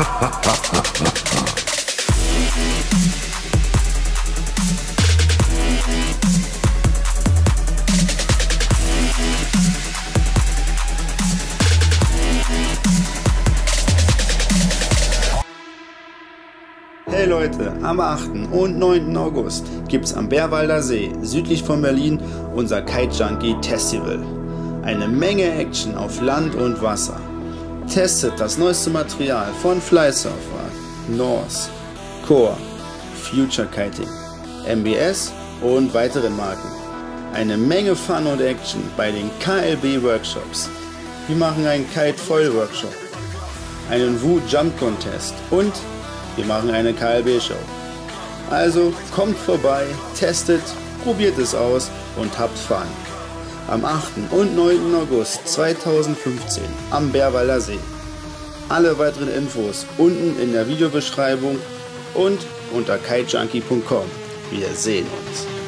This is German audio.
Hey Leute, am 8. und 9. August gibt's am Bärwalder See, südlich von Berlin, unser Kite Junkie Festival. Eine Menge Action auf Land und Wasser. Testet das neueste Material von Flysurfer, Norse, Core, Future Kiting, MBS und weiteren Marken. Eine Menge Fun und Action bei den KLB Workshops. Wir machen einen Kite Foil Workshop, einen Wu Jump Contest und wir machen eine KLB-Show. Also kommt vorbei, testet, probiert es aus und habt Fun. Am 8. und 9. August 2015 am Bärwalder See. Alle weiteren Infos unten in der Videobeschreibung und unter kitejunkie.com. Wir sehen uns.